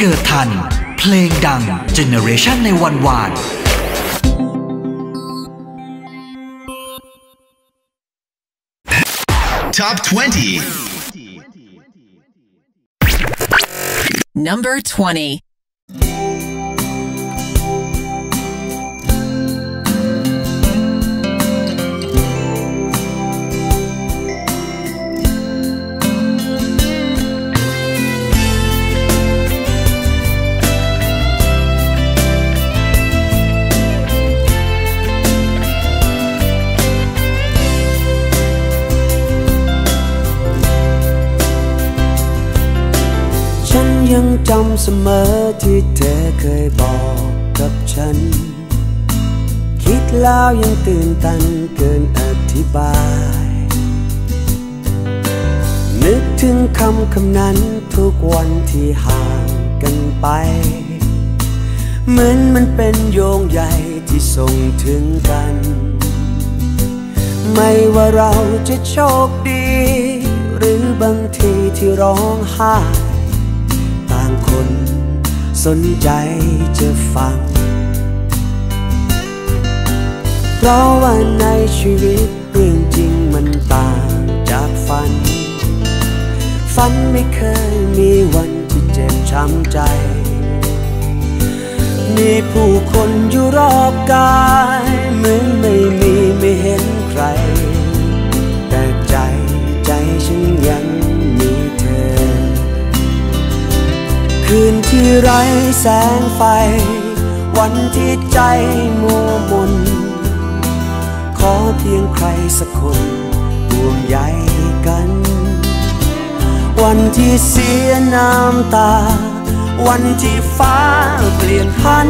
เกิดทัน เพลงดังเจเนอเรชันในวันวาน Top 20. Number 20. " จำเสมอที่เธอเคยบอกกับฉัน คิดแล้วยังตื่นตันเกินอธิบาย นึกถึงคำคำนั้นทุกวันที่ห่างกันไป เหมือนมันเป็นโยงใยที่ส่งถึงกัน ไม่ว่าเราจะโชคดี หรือบางทีที่ร้องไห้ต่า คนสนใจจะฟัง เพราะว่าในชีวิตเรื่องจริงมันต่างจากฝัน ฝันไม่เคยมีวันที่เจ็บช้ำใจ มีผู้คนอยู่รอบกาย เหมือนไม่มีไม่เห็นใคร คืนที่ไร้แสงไฟ วันที่ใจมัวมน ขอเพียงใครสักคนห่วงใยกัน วันที่เสียน้ำตา วันที่ฟ้าเปลี่ยนพัน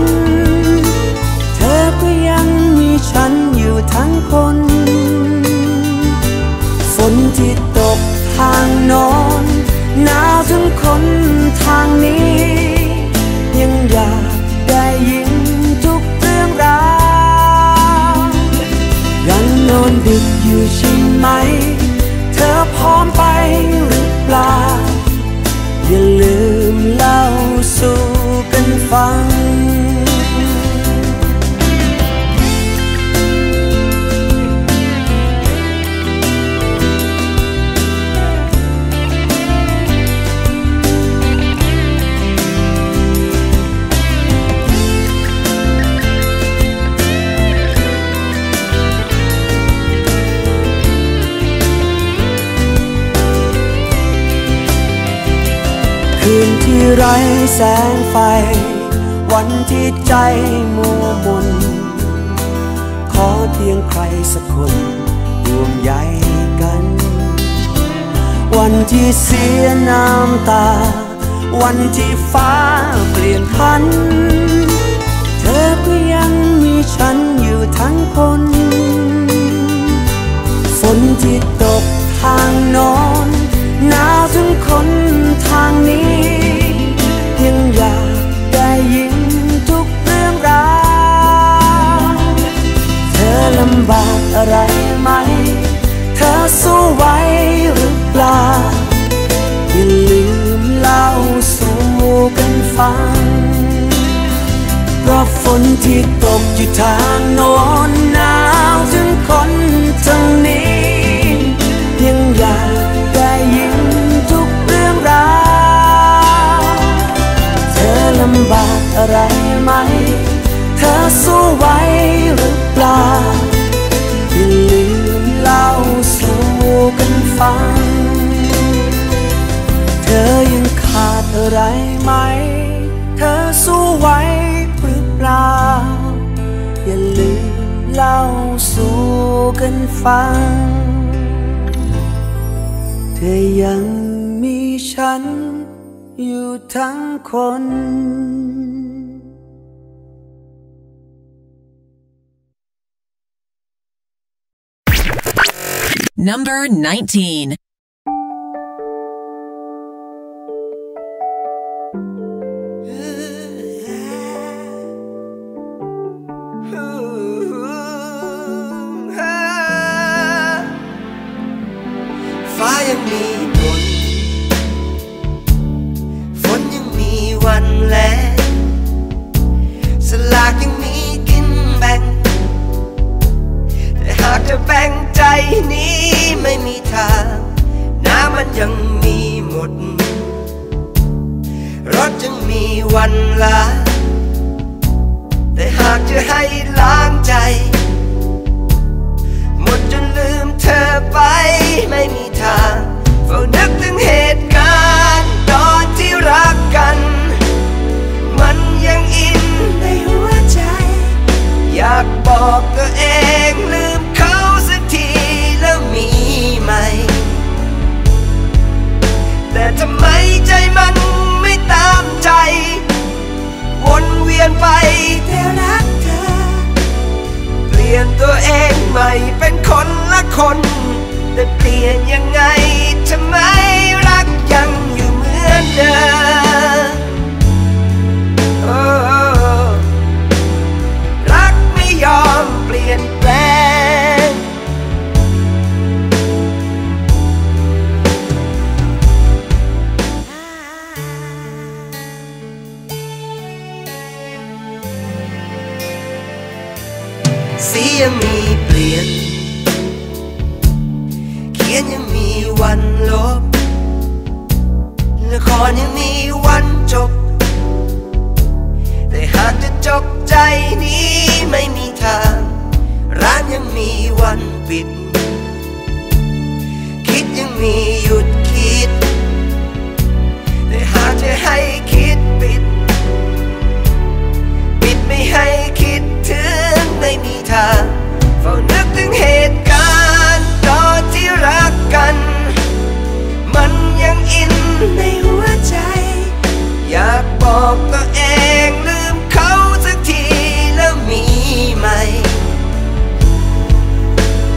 เธอก็ยังมีฉันอยู่ทั้งคนฝนที่ตกทางโนอน หนาวถึงคนทางนี้ ยังอยากได้ยินทุกเรื่องราวยังนอนดึกอยู่ใช่ไหม เธอพร้อมไปหรือเปล่า อย่าลืมเล่าสู่กันฟัง ไรแสงไฟ วันที่ใจมัวมน ขอเพียงใครสักคนห่วงใยกัน วันที่เสียน้ำตา วันที่ฟ้าเปลี่ยนพัน เธอก็ยังมีฉันอยู่ทั้งคนฝนที่ตกทางโนอนหนาวถึงคนทางนี้ ยังอยากได้ยินทุกเรื่องราวเธอลำบากอะไรไหม เธอสู้ไหวหรือเปล่าอย่าลืมเล่าสู่กันฟังเพราะฝนที่ตกอยู่ทางโน้นหนาวถึงคนทางนี้ยังอยาก ลำบากอะไรไหม เธอสู้ไหวหรือเปล่าอย่าลืมเล่าสู่กันฟัง เธอยังขาดอะไรไหม เธอสู้ไหวหรือเปล่า อย่าลืมเล่าสู่กันฟัง เธอยัง ทั้งคน Number 19. มีวันลา แต่หากจะให้ล้างใจ หมดจนลืมเธอไปไม่มีทางเฝ้านึกถึงเหตุการณ์ตอนที่รักกัน มันยังอินในหัวใจ อยากบอกตัวเองลืมเขาสักทีแล้วมีไหม แต่ทำไมใจ ยนไปแต่รักเธอ เปลี่ยนตัวเองใหม่เป็นคนละคน แต่เปลี่ยนยังไงทำไมรักยังอยู่เหมือนเดิม ยังมีเปลี่ยน เขียนยังมีวันลบ ละครยังมีวันจบ แต่หากจะจบใจนี้ไม่มีทาง ร้านยังมีวันปิด คิดยังมีหยุดคิด แต่หากจะให้คิดปิด ปิดไม่ให้ ไม่มีทางเฝ้านึกถึงเหตุการณ์ตอนที่รักกัน มันยังอินในหัวใจ อยากบอกตัวเองลืมเขาสักทีแล้วมีไหม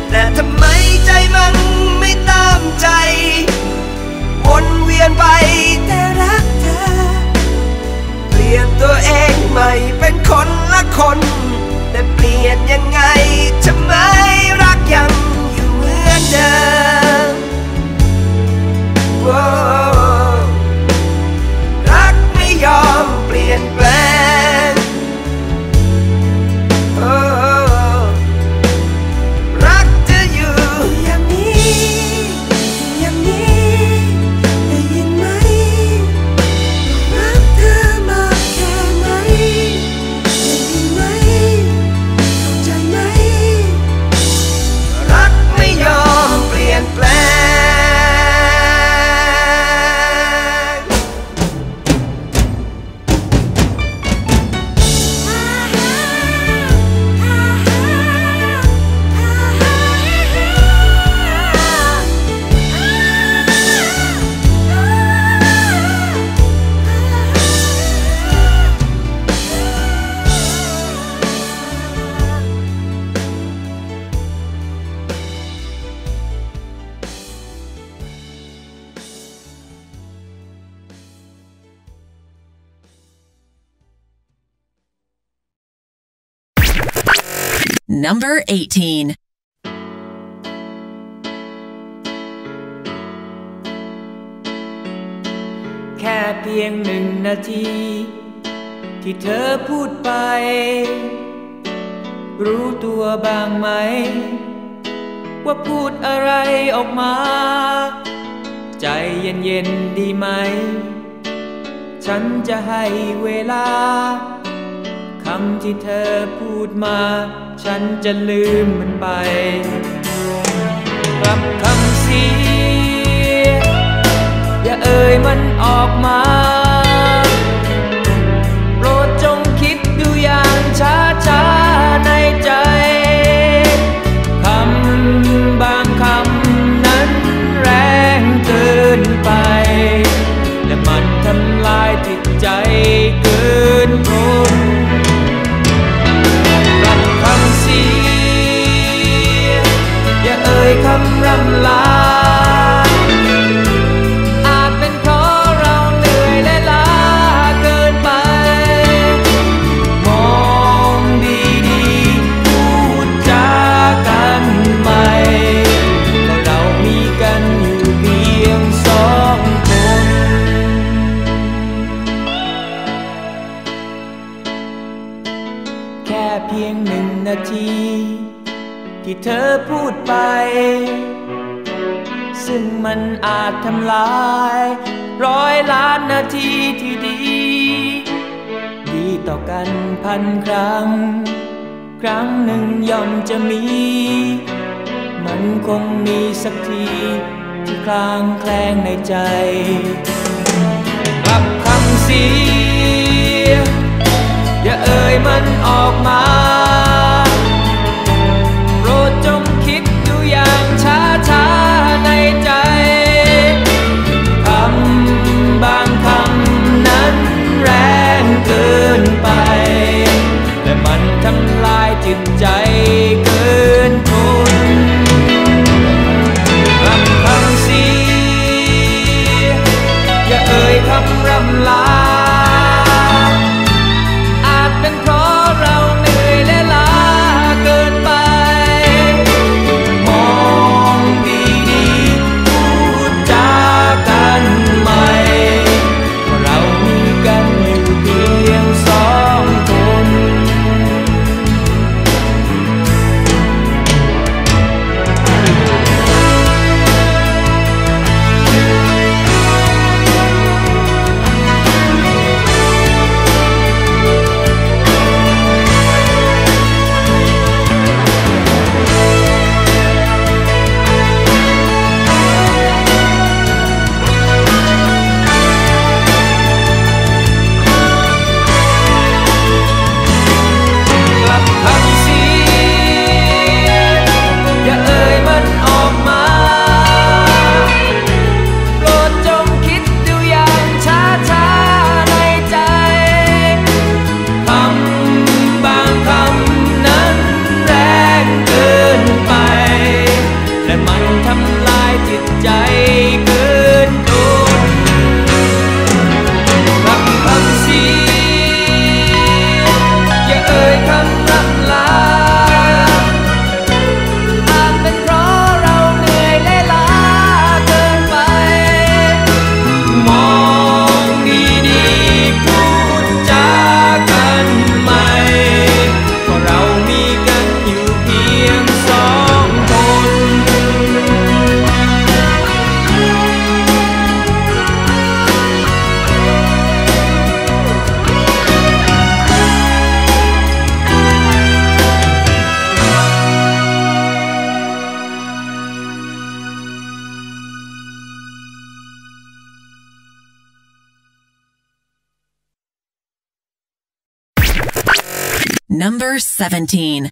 แต่ทำไมใจมันไม่ตามใจ วนเวียนไปแต่รักเธอ เปลี่ยนตัวเองใหม่เป็นคนละคน แต่เปลี่ยนยังไงทำไมรักยังอยู่เหมือนเดิมรักไม่ยอมเปลี่ยนแปลง Number 18. แค่เพียงหนึ่งนาที ที่เธอพูดไป รู้ตัวบ้างไหม ว่าพูดอะไรออกมา ใจเย็นๆดีไหม ฉันจะให้เวลา คำที่เธอพูดมา ฉันจะลืมมันไปกลับคำเสียอย่าเอ่ยมันออกมาโปรดจงคิดดูอย่างช้าช้า ธอพูดไป ซึ่งมันอาจทำลาย ร้อยล้านนาทีที่ดี ดีต่อกันพันครั้ง ครั้งหนึ่งย่อมจะมี มันคงมีสักทีที่คลางแคลงในใจ 17.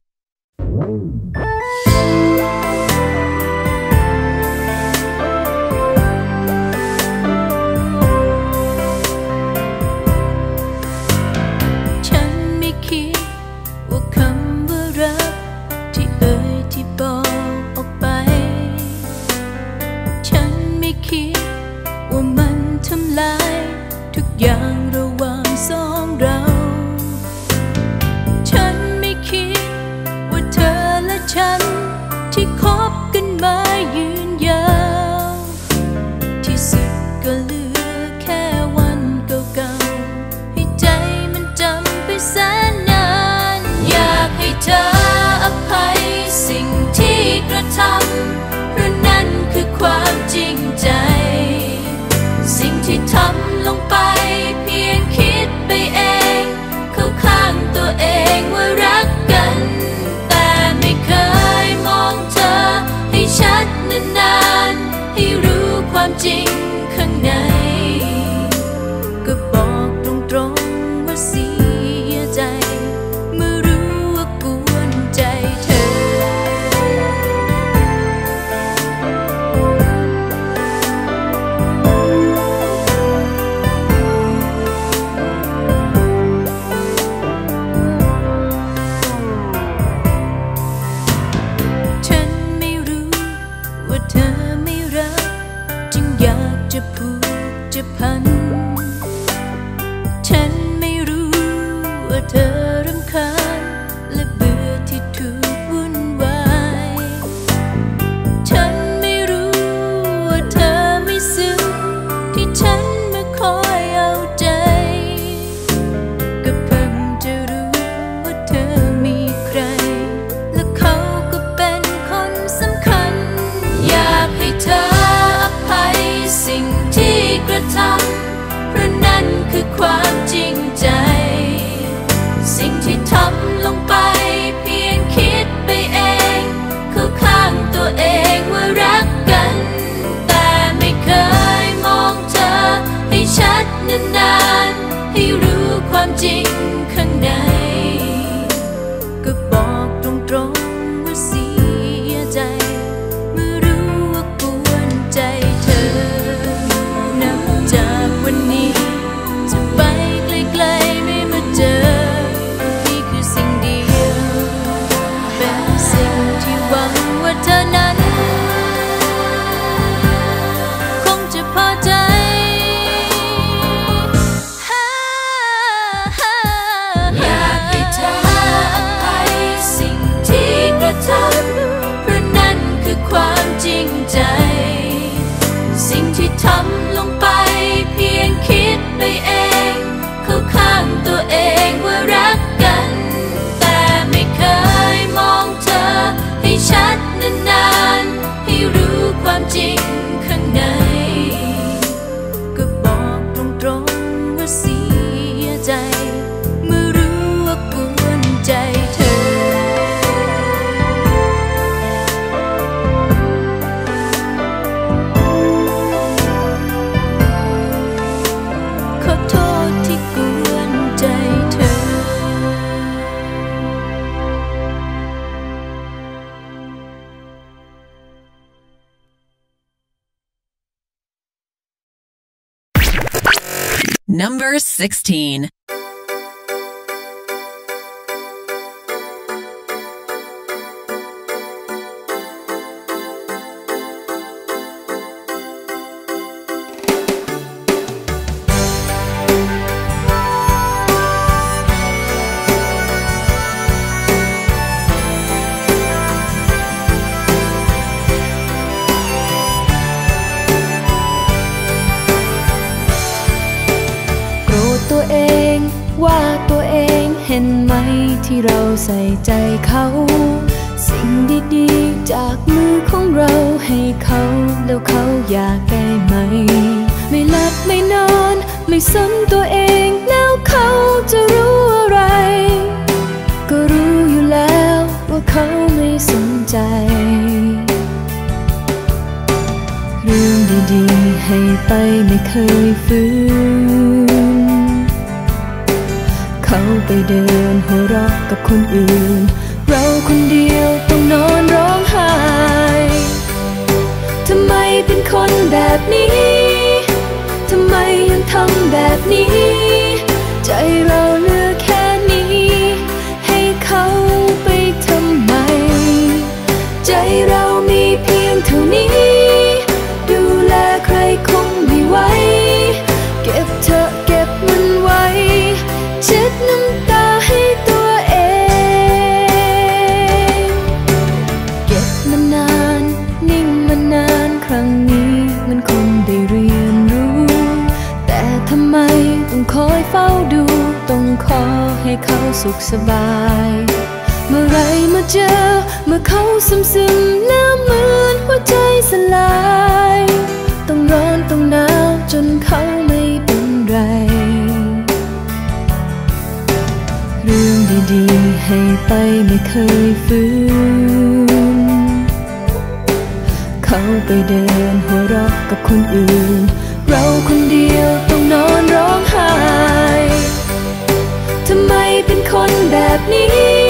ช้ำลงไปเพียงคิดไปเอง เข้าข้างตัวเองว่ารักกัน แต่ไม่เคยมองเธอให้ชัดนานๆให้รู้ความจริง 16. สบาย เมื่อไรมาเจอ เมื่อเขาซึมซึมน้ำเหมือนหัวใจสลาย ต้องร้อนต้องหนาวจนเขาไม่เป็นไร เรื่องดีๆ ให้ไปไม่เคยฟื้น เขาไปเดินหัวรอะกับคนอื่น แบบนี้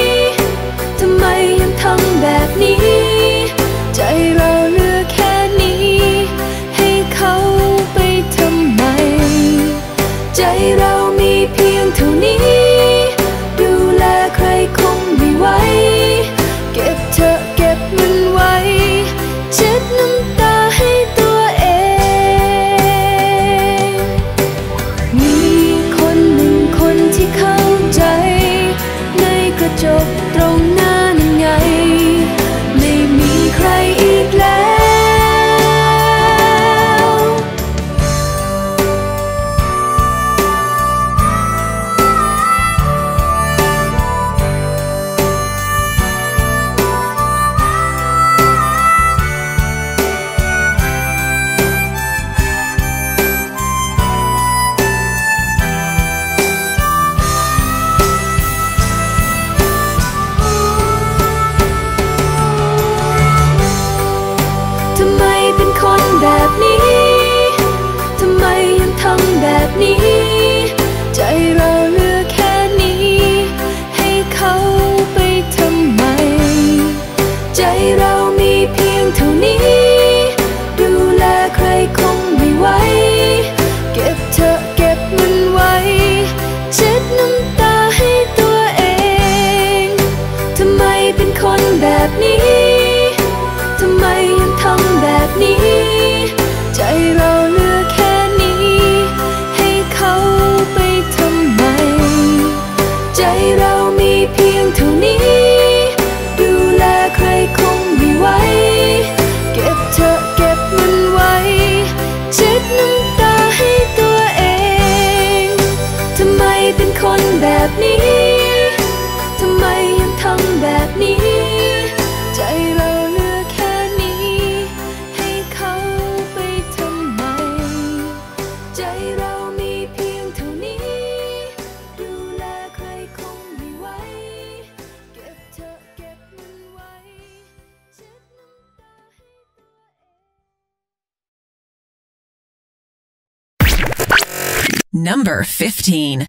15.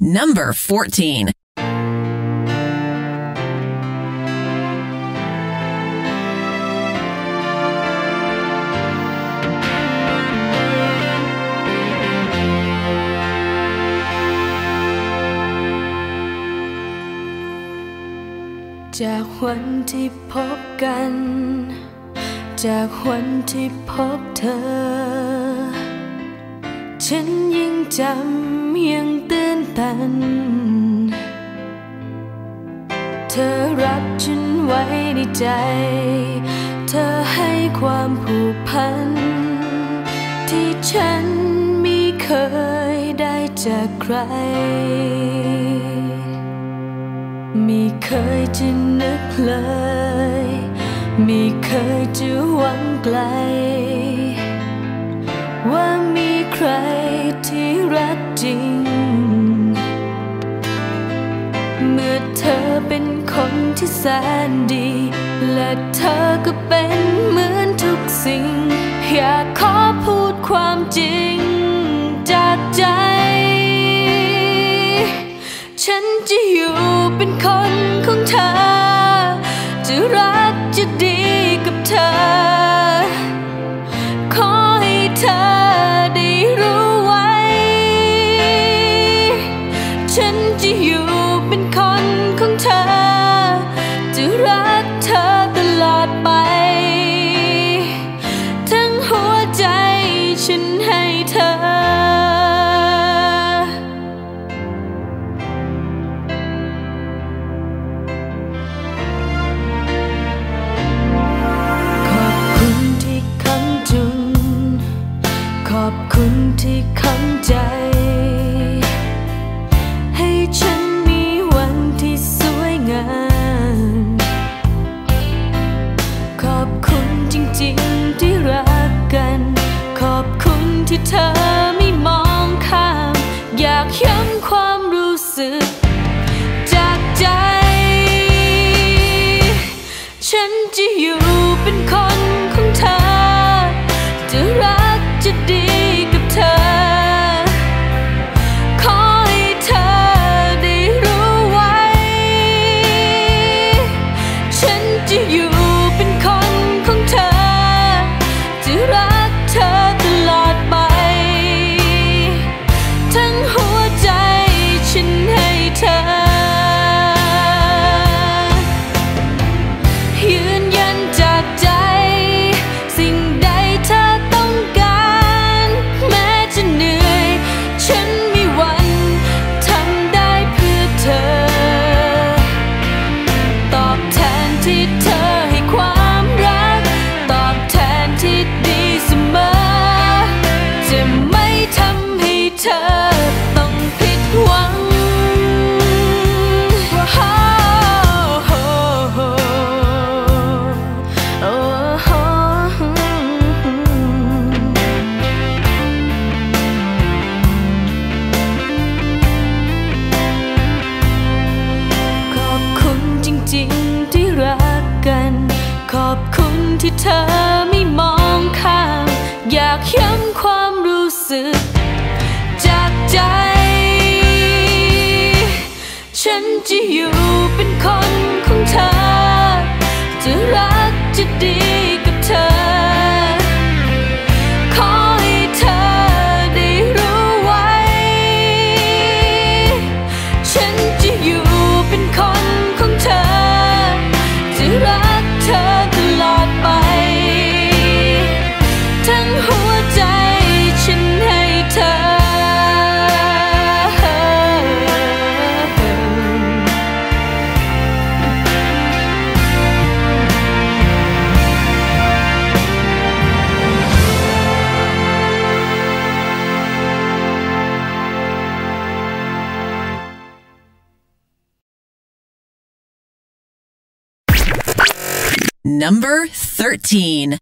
number 14. จากวันที่พบกัน จากวันที่พบเธอ ฉันยังจำยังเตือน ตัน เธอรับฉันไว้ในใจ เธอให้ความผูกพัน ที่ฉันม่เคยได้จากใครม่เคยจะนึกเลยม่เคยจะหวังไกล ว่ามีใครที่รักจริง ธอเป็นคนที่แสนดี และเธอก็เป็นเหมือนทุกสิ่ง อยากขอพูดความจริงจากใจ ฉันจะอยู่เป็นคนของเธอ จะรักจะดีกับเธอ 15.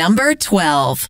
Number 12.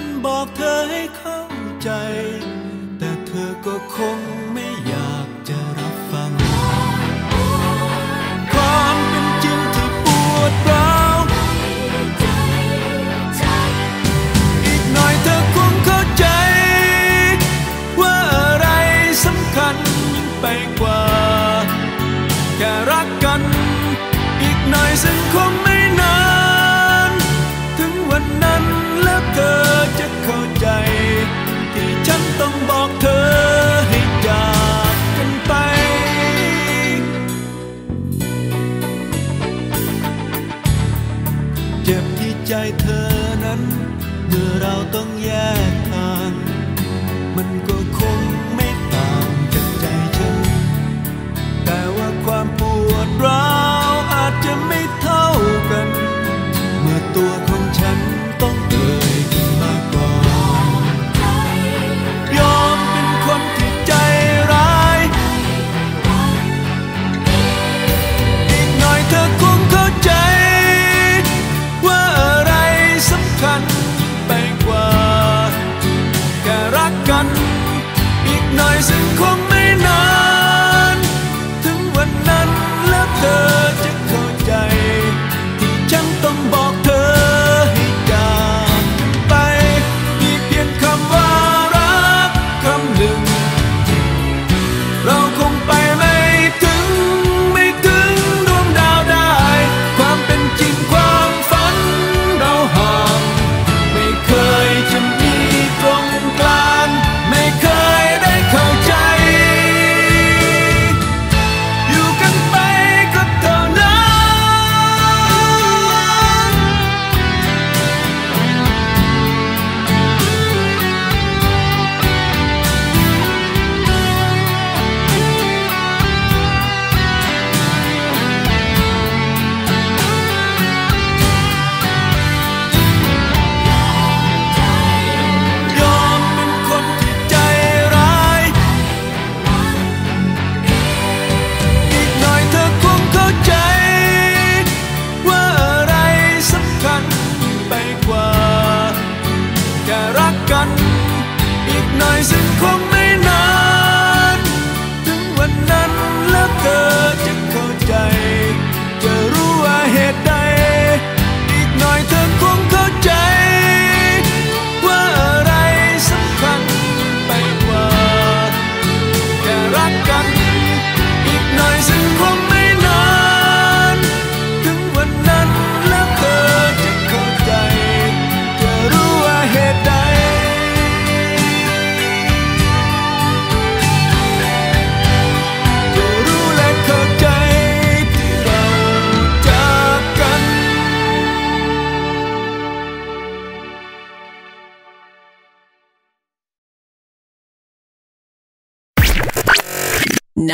จ แต่เธอก็คงไม่อยากจะรับฟัง ความเป็นจริงที่ปวดร้าวอีกหน่อยเธอคงเข้าใจ ว่าอะไรสำคัญยิ่งไปกว่า แค่รักกัน อีกหน่อยสัญ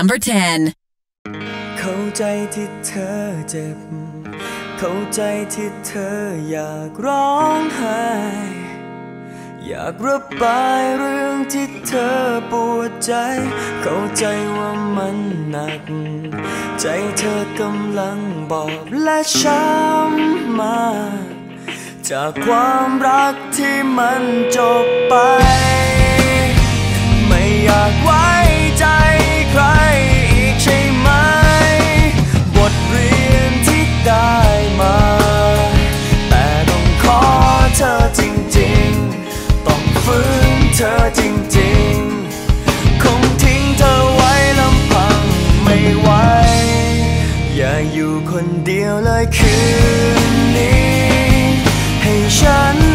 number 10. เข้าใจที่เธอเจ็บ เข้าใจที่เธออยากร้องไห้ อยากระบายเรื่องที่เธอปวดใจ เข้าใจว่ามันหนัก ใจเธอกำลังบอบและช้ำมาจากความรักที่มันจบไป ไม่อยากไว้ ฝืนเธอจริงๆ คงทิ้งเธอไว้ลำพังไม่ไหว อย่าอยู่คนเดียวเลยคืนนี้ ให้ฉัน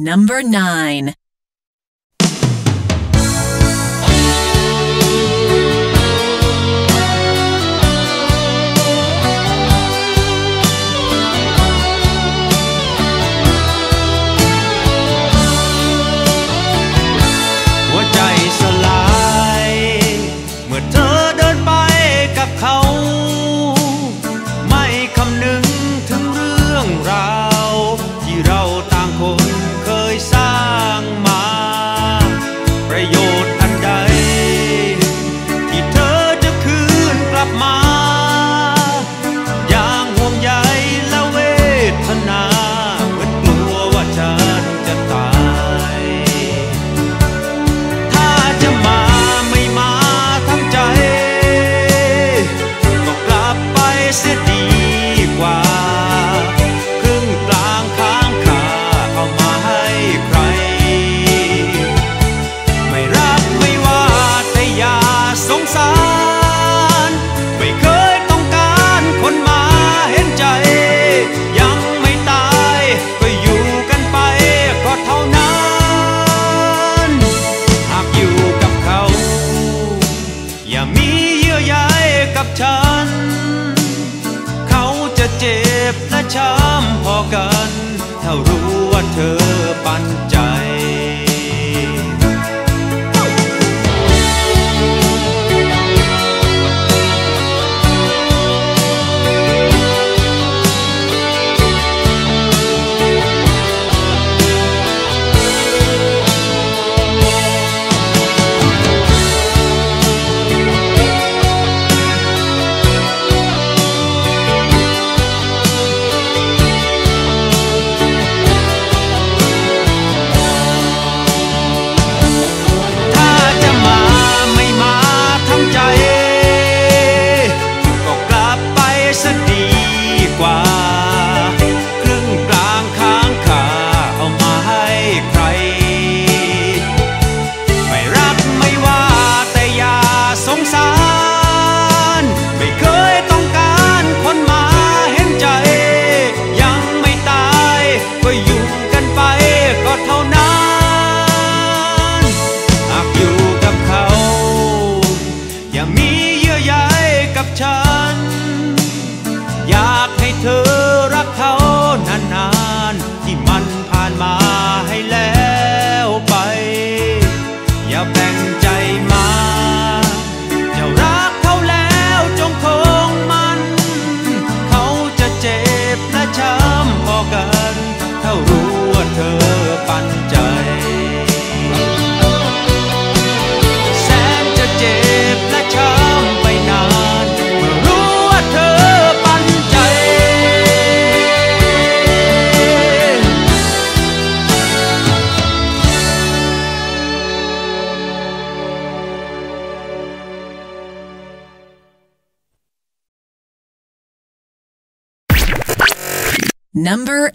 Number 9.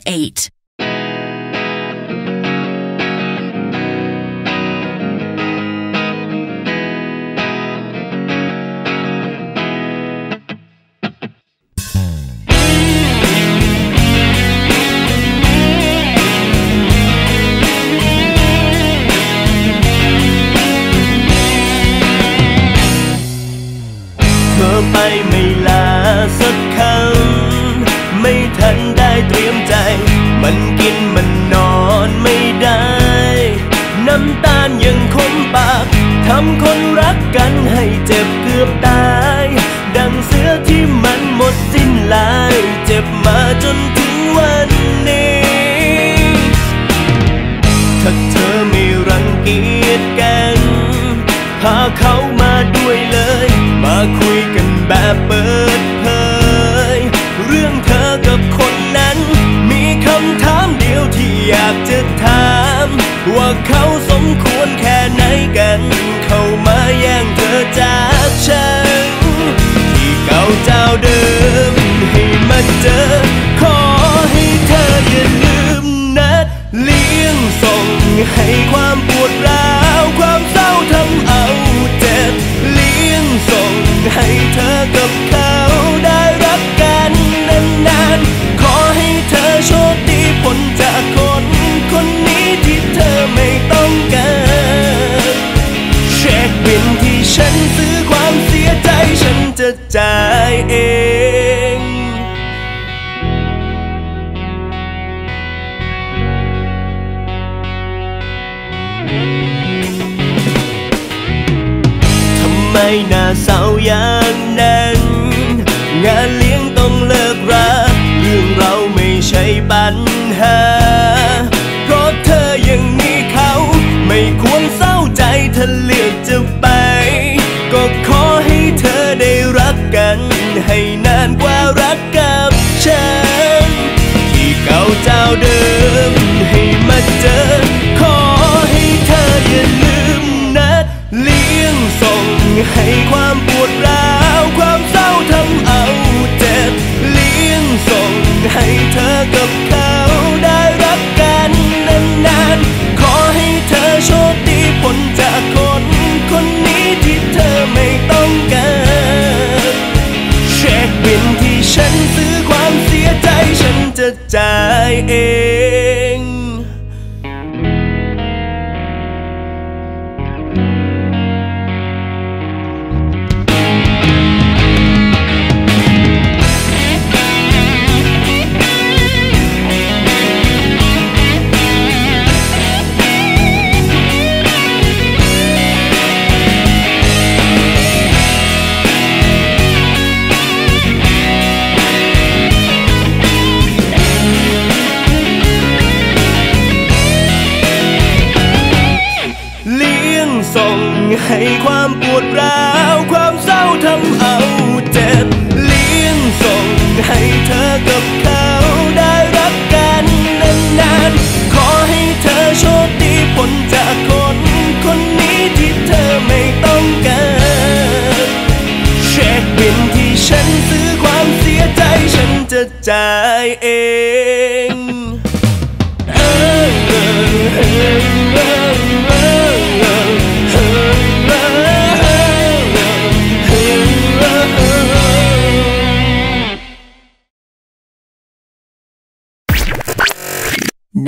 eight. เจอ ขอให้เธออย่าลืมนัดเลี้ยงส่งให้ความ Ai Naina sao yang đang eh. ให้ความปวดร้าว ความเศร้าทำเอาเจ็บ เลี้ยงส่งให้เธอกับเขาได้รักกันนานๆ ขอให้เธอโชคดีผลจากคนคนนี้ที่เธอไม่ต้องการเช็คบินที่ฉันซื้อความเสียใจฉันจะจ่ายเอง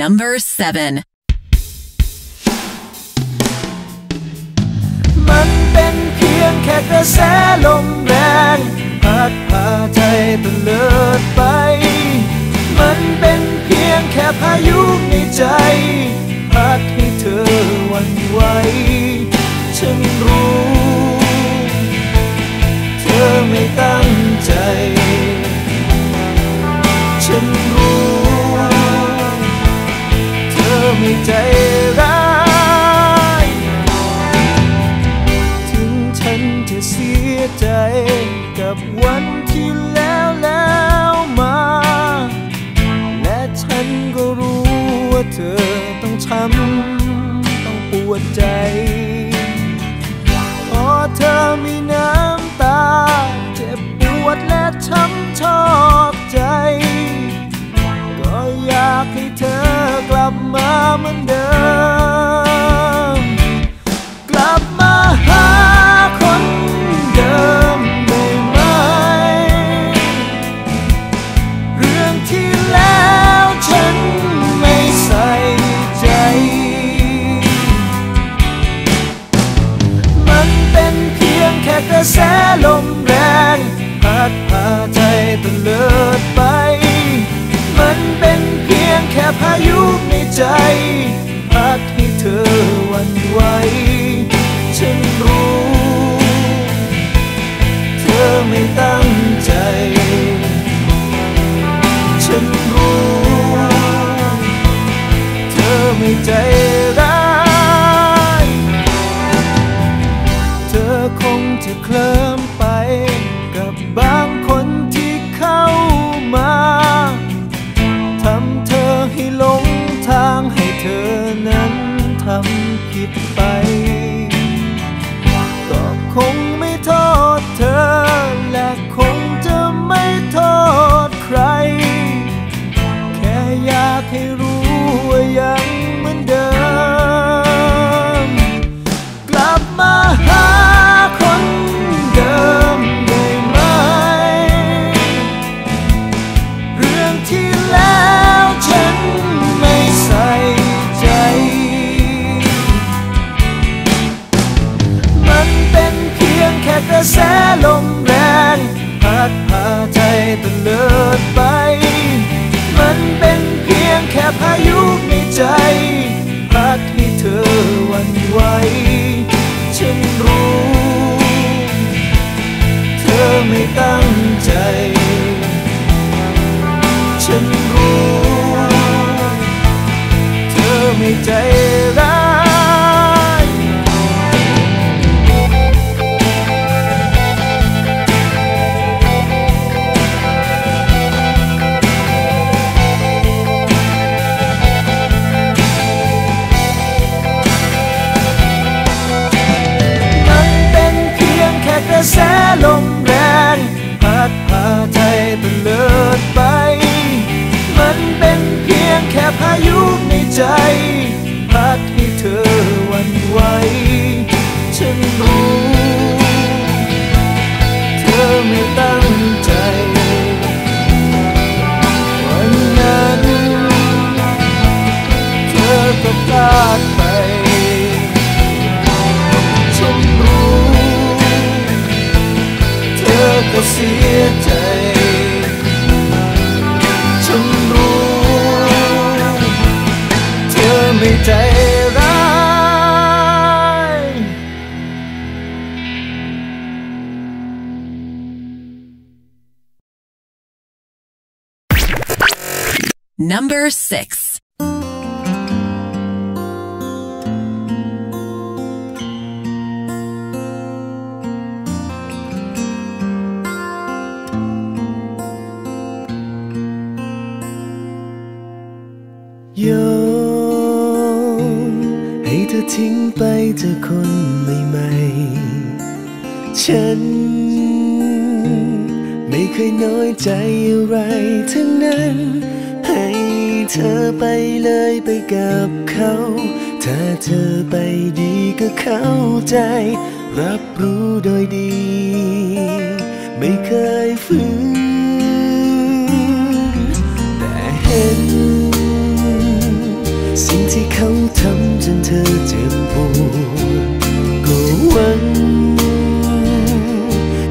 number seven. มันเป็นเพียงแค่กระแสลมแรงพัดพาใจตะลิดไป มันเป็นเพียงแค่พายุในใจ พัดให้เธอวันไหว day. พายุในใจ Number 6. ยอมให้เธอทิ้งไปเจอคนใหม่ๆ ฉัน ไม่เคยน้อยใจอะไรทั้งนั้น เธอไปเลยไปกับเขา ถ้าเธอไปดีก็เข้าใจ รับรู้โดยดี ไม่เคยฝืนแต่เห็น สิ่งที่เขาทำจนเธอเจ็บปวดก็หวัง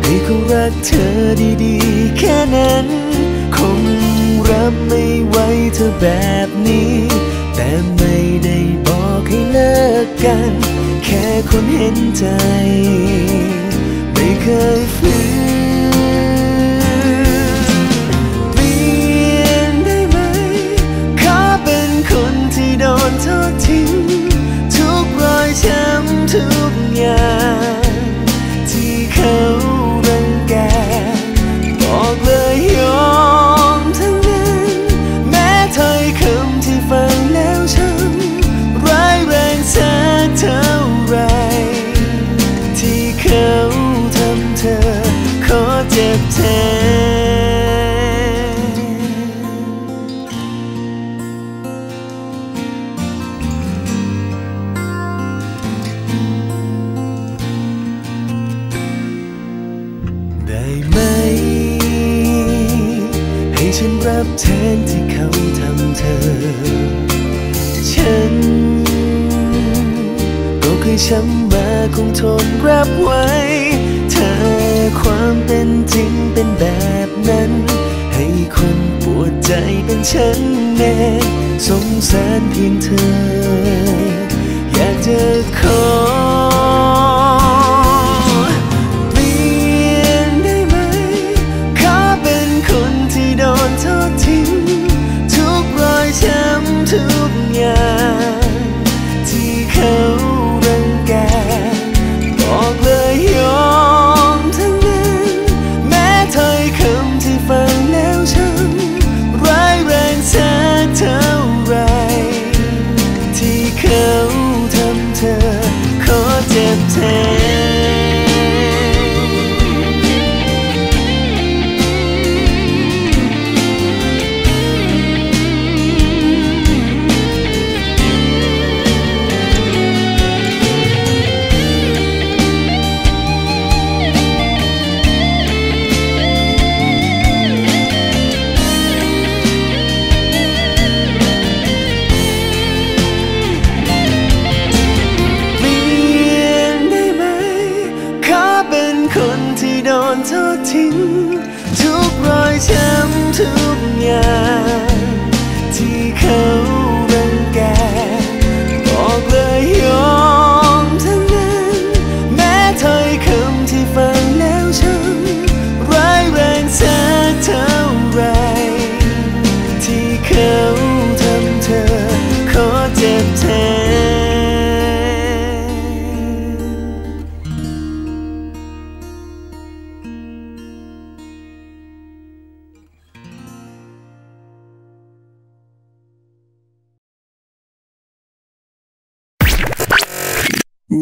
ให้เขารักเธอดีๆ แค่นั้น คงรับไม่ เธอแบบนี้ แต่ไม่ได้บอกให้เลิกกัน แค่คนเห็นใจ เจ็บแทนได้ไหม ให้ฉันรับแทนที่เขาทำเธอฉันก็เคยช้ำมาคงทนรับไว้ เธอความเป็น เป็นแบบนั้น ให้คนปวดใจเป็นฉันแน่สงสารเพียงเธอ อยากจะขอ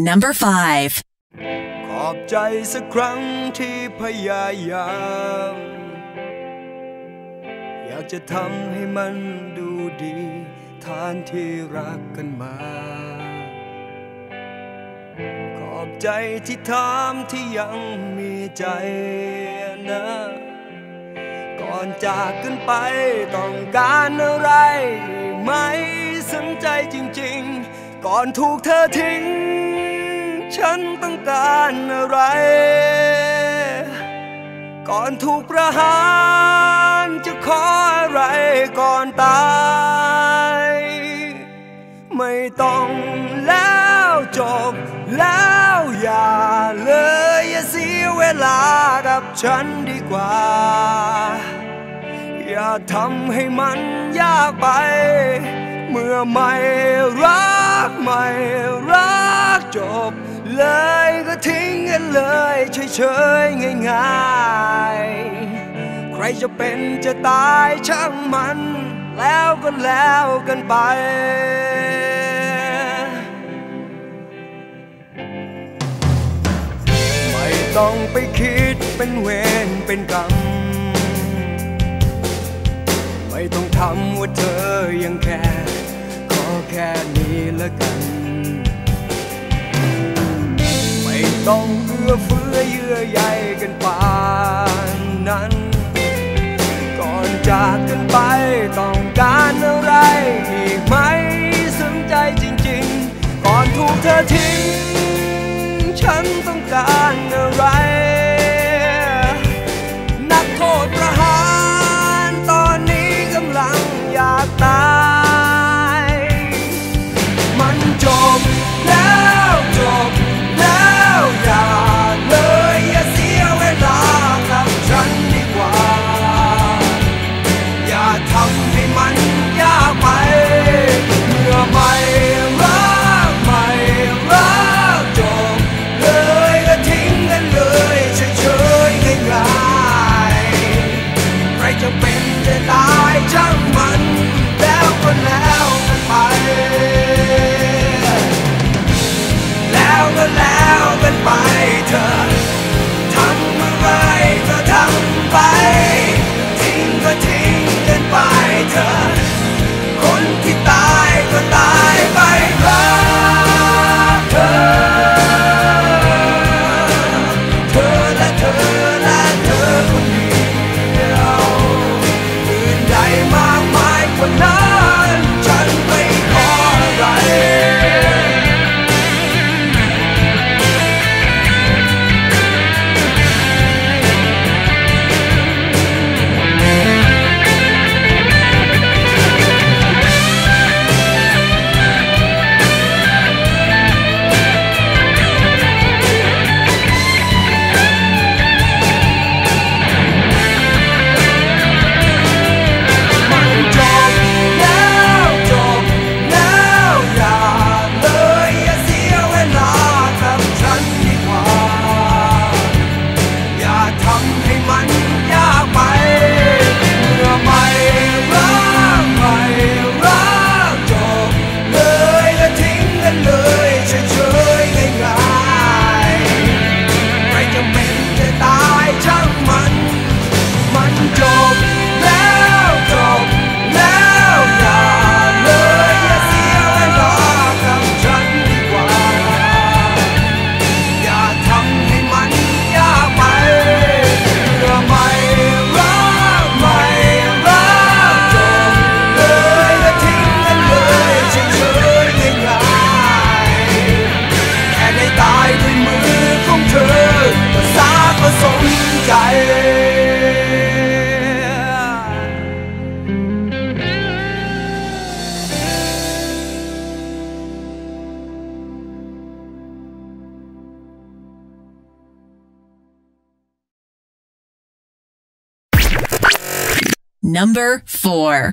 Number 5. ขอบใจสักครั้งที่พยายาม อยากจะทำให้มันดูดี ทานที่รักกันมา ขอบใจที่ถามที่ยังมีใจนะ ก่อนจากกันไปต้องการอะไรไหมสนใจจริง ๆ ก่อนถูกเธอทิ้ง ฉันต้องการอะไร ก่อนถูกประหารจะขออะไรก่อนตาย ไม่ต้องแล้วจบแล้วอย่าเลยอย่าเสียเวลากับฉันดีกว่า อย่าทำให้มันยากไป เมื่อไม่รักไม่รักจบ เลยก็ทิ้งกันเลยเฉยๆง่ายๆ ใครจะเป็นจะตายช่างมัน แล้วก็แล้วกันไป ไม่ต้องไปคิดเป็นเวรเป็นกรรม ไม่ต้องทำว่าเธอยังแค่ ขอแค่นี้ละกัน ต้องเอื้อเฟื้อเยื่อใยกันปานนั้น ก่อนจากกันไปต้องการอะไรอีกไหมสนใจจริง ๆ ก่อนถูกเธอทิ้ง ฉันต้องการอะไร ไปเธอทำอะไรเธอทำไป ทิ้งก็ทิ้งกันไปเธอ Number four.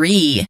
Three. "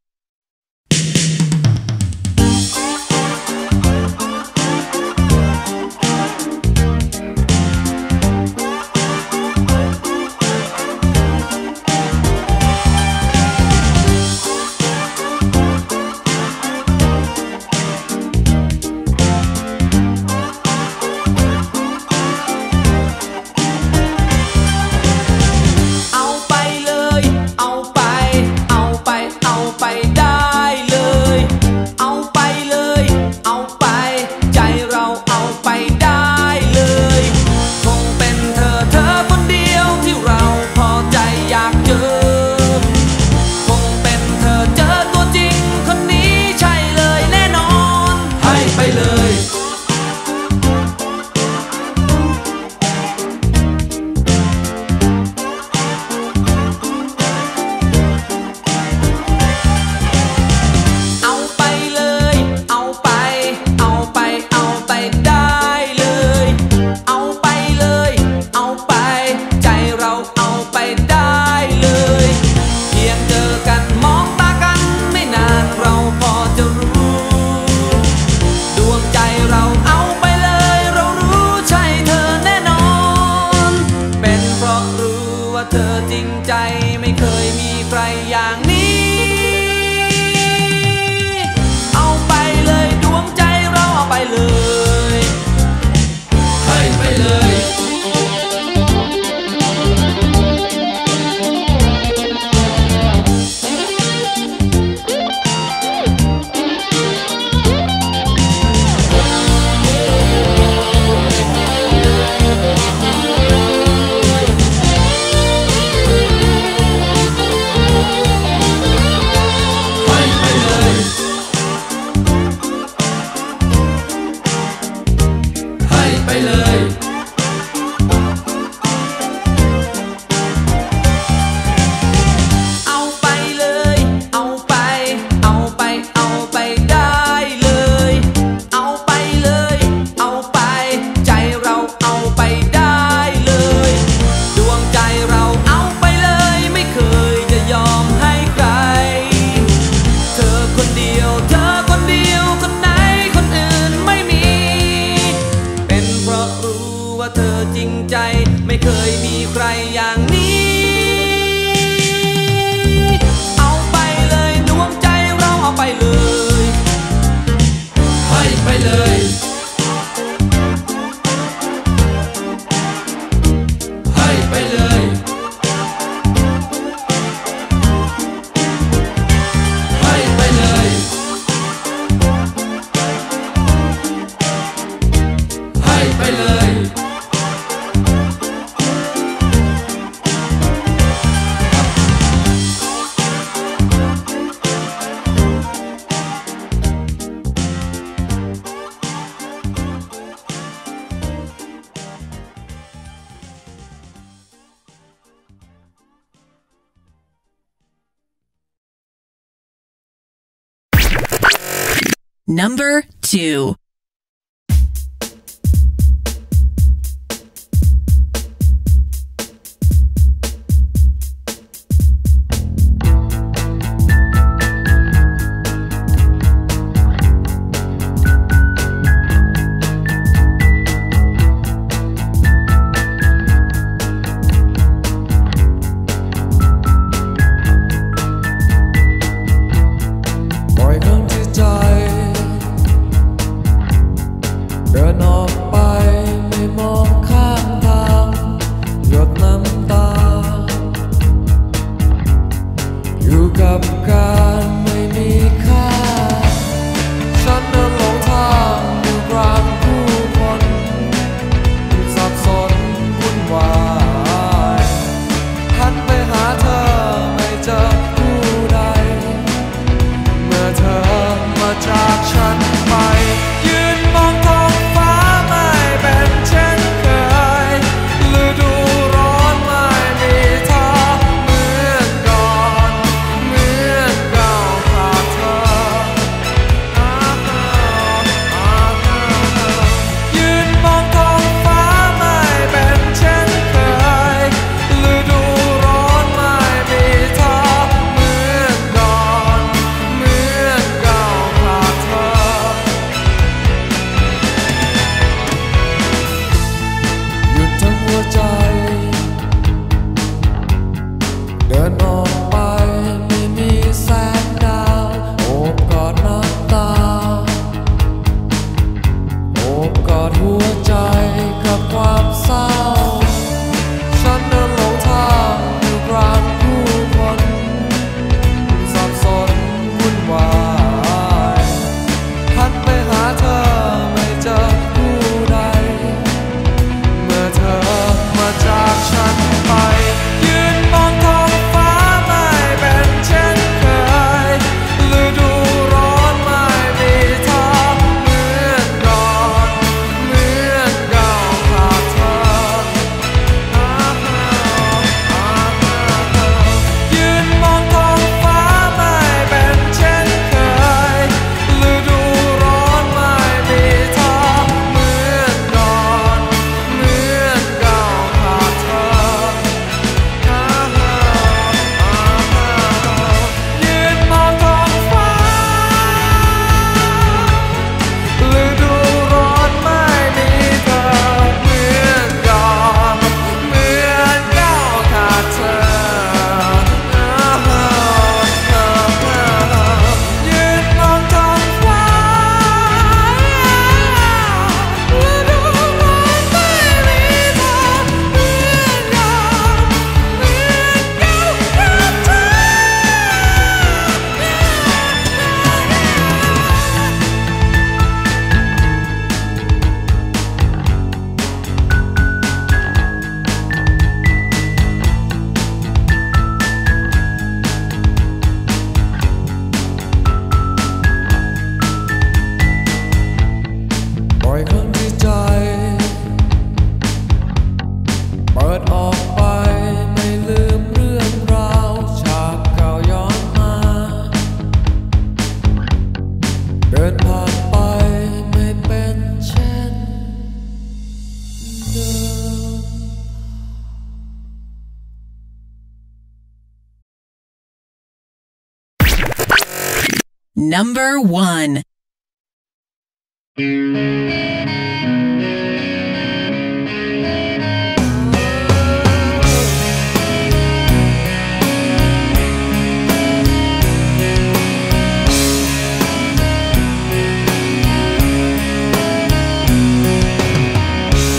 Number 1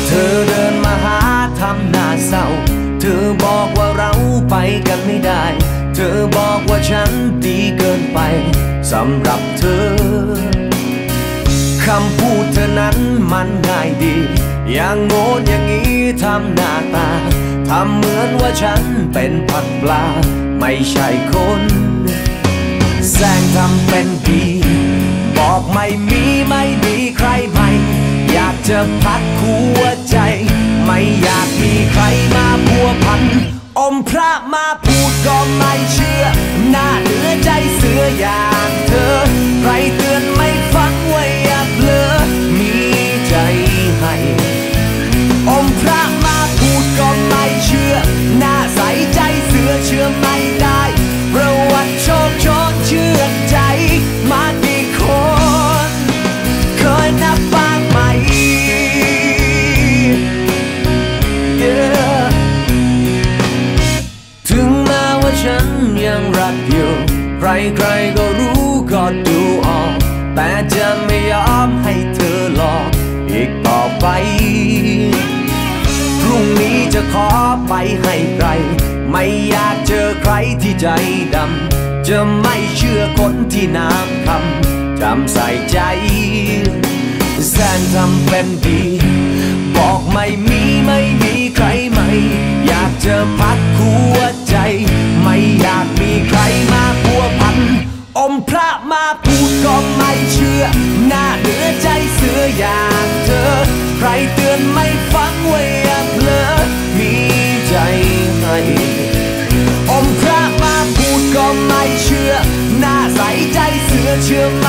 เธอเดินมาหาทำนาเศร้เธอบอกว่าเราไปกันไม่ได้ เธอบอกว่าฉันดีเกินไป สำหรับเธอ คำพูดเธอนั้นมันง่ายดี อย่างโง่อย่างนี้ทำหน้าตา ทำเหมือนว่าฉันเป็นผักปลา ไม่ใช่คนแสงทำเป็นดี บอกไม่มีไม่มีใครใหม่ อยากจะพักหัวใจ ไม่อยากมีใครมาพัวพัน อมพระมาพ ก็ไม่เชื่อหน้าเหนือใจเสืออย่างเธอใคร ใครๆก็รู้ก็ดูออก แต่จะไม่ยอมให้เธอหลอกอีกต่อไป พรุ่งนี้จะขอไปให้ไกลไม่อยากเจอใครที่ใจดำ จะไม่เชื่อคนที่น้ำคำจำใส่ใจ แสนทำเป็นดี บอกไม่มีไม่มีใครไหมอยากจะพักหัวใจ ไม่อยากมีใคร พัวพัน อมพระมาพูดก็ไม่เชื่อ หน้าเหนือใจเสืออย่างเธอ ใครเตือนไม่ฟังไว้อย่าเผลอมีใจให้อมพระมาพูดก็ไม่เชื่อ หน้าใสใจเสือเชื่อไหม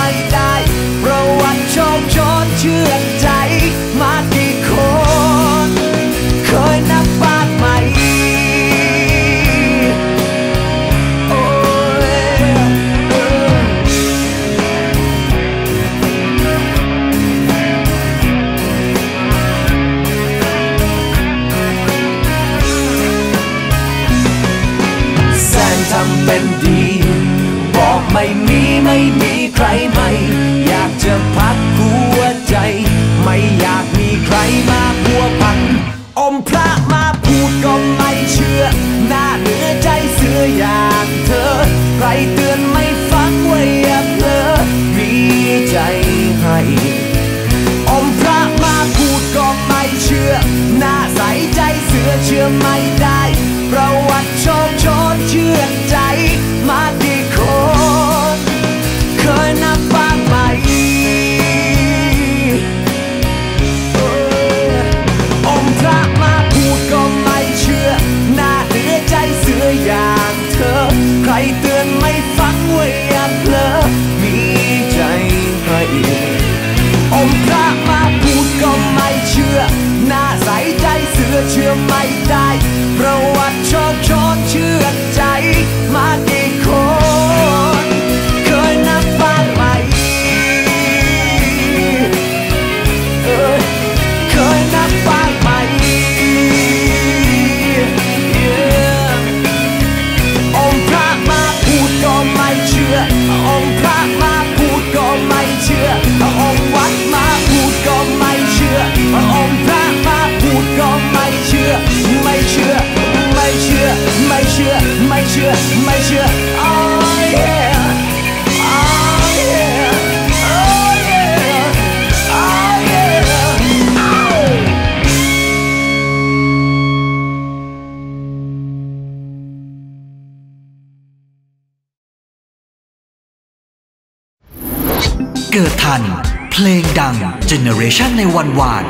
เสือเชื่อไม่ได้ ประวัติโชคโชนเชื่อ อ ไม่เชื่อ Oh yeah Oh yeah Oh yeah Oh yeah Oh เกิดทัน เพลงดังเจเนอเรชันในวันวาน